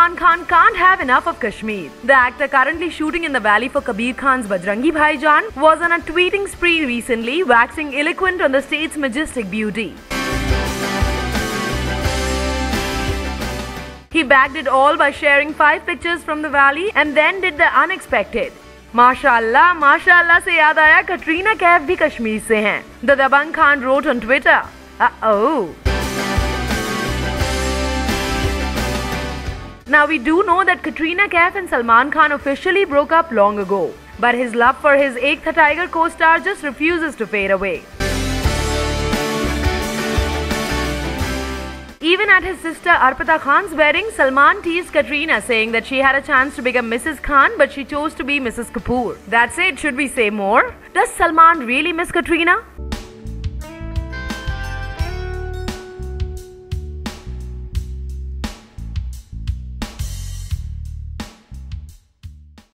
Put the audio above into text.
Khan can't have enough of Kashmir. The actor currently shooting in the valley for Kabir Khan's Bajrangi Bhaijaan was on a tweeting spree recently, waxing eloquent on the state's majestic beauty. He bagged it all by sharing five pictures from the valley and then did the unexpected. माशाल्लाह माशाल्लाह से याद आया कटरीना कैफ भी कश्मीर से हैं the Dabangg Khan wrote on Twitter oh Now we do know that Katrina Kaif and Salman Khan officially broke up long ago, but his love for his Ek Tha Tiger co-star just refuses to fade away. Even at his sister Arpita Khan's wedding, Salman teased Katrina saying that she had a chance to become Mrs. Khan but she chose to be Mrs. Kapoor. That's it, should we say more? Does Salman really miss Katrina?